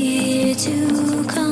here to come.